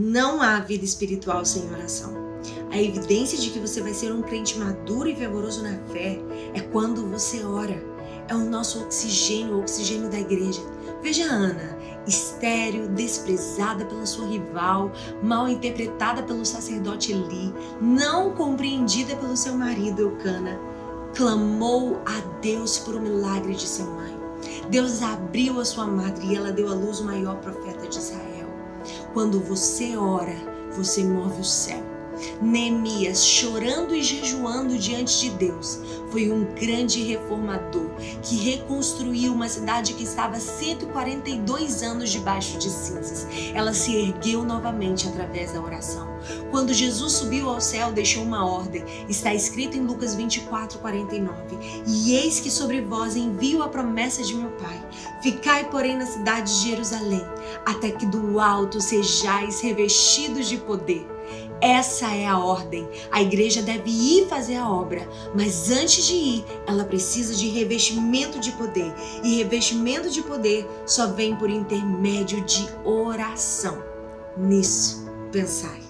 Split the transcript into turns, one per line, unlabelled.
Não há vida espiritual sem oração. A evidência de que você vai ser um crente maduro e fervoroso na fé é quando você ora. É o nosso oxigênio, o oxigênio da igreja. Veja Ana, estéril, desprezada pela sua rival, mal interpretada pelo sacerdote Eli, não compreendida pelo seu marido Eucana, clamou a Deus por um milagre de sua mãe. Deus abriu a sua madre e ela deu à luz o maior profeta de Israel. Quando você ora, você move o céu. Neemias, chorando e jejuando diante de Deus, foi um grande reformador que reconstruiu uma cidade que estava 142 anos debaixo de cinzas. Ela se ergueu novamente através da oração. Quando Jesus subiu ao céu, deixou uma ordem. Está escrito em Lucas 24, 49. E eis que sobre vós envio a promessa de meu Pai. Ficai, porém, na cidade de Jerusalém, até que do alto sejais revestidos de poder. Essa é a ordem. A igreja deve ir fazer a obra, mas antes de ir, ela precisa de revestimento de poder. E revestimento de poder só vem por intermédio de oração. Nisso, pensai.